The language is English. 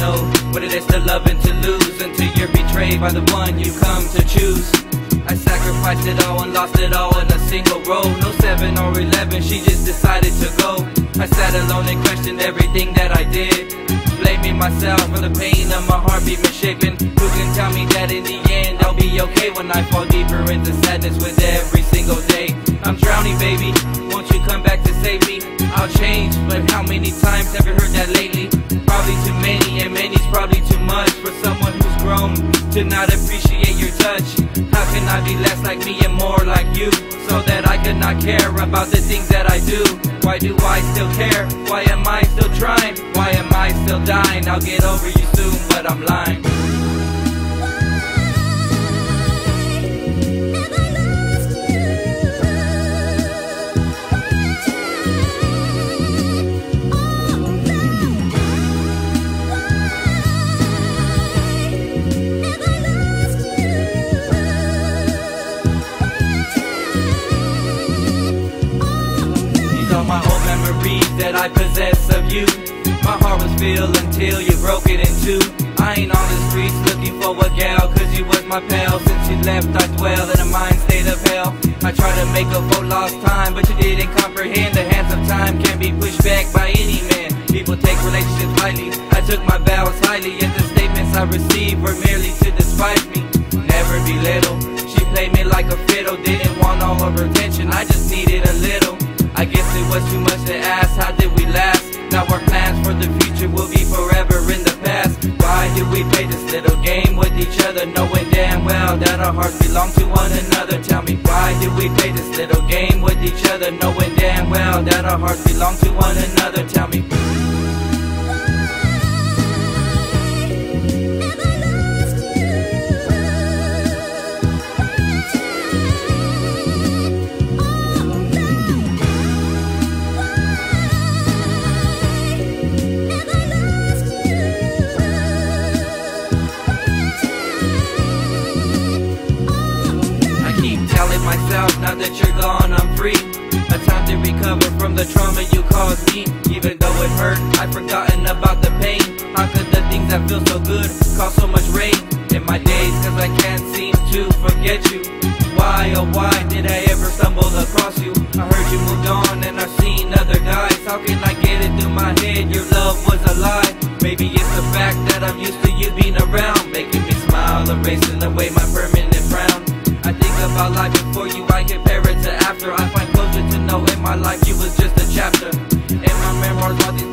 Know what it is to love and to lose until you're betrayed by the one you come to choose. I sacrificed it all and lost it all in a single row. No seven or eleven, she just decided to go. I sat alone and questioned everything that I did. Blaming myself for the pain of my heart being shaken. Who can tell me that in the end I'll be okay when I fall deeper into sadness with every single day? I'm drowning, baby. Won't you come back to save me? I'll change, but how many times have you heard that lately? To not appreciate your touch. How can I be less like me and more like you? So that I could not care about the things that I do. Why do I still care? Why am I still trying? Why am I still dying? I'll get over you soon, but I'm lying. My old memories that I possess of you. My heart was filled until you broke it in two. I ain't on the streets looking for a gal, cause you was my pal. Since you left, I dwell in a mind state of hell. I try to make up for lost time, but you didn't comprehend. The hands of time can't be pushed back by any man. People take relationships lightly. I took my vows highly, yet the statements I received were merely to despise me. Never belittle. She played me like a fiddle, didn't want all of her attention. I just needed. I guess it was too much to ask. How did we last? Now our plans for the future will be forever in the past. Why did we play this little game with each other, knowing damn well that our hearts belong to one another? Tell me, why did we play this little game with each other, knowing damn well that our hearts belong to one another? Tell me. Gone, I'm free. A time to recover from the trauma you caused me. Even though it hurt, I've forgotten about the pain. How could the things that feel so good cause so much rain in my days? Cause I can't seem to forget you. Why, oh why did I ever stumble across you? I heard you moved on and I've seen other guys. How can I get it through my head? Your love was a lie. Maybe it's the fact that I'm used to you being around, making me smile, erasing away my permanent frown. I think about life chapter. In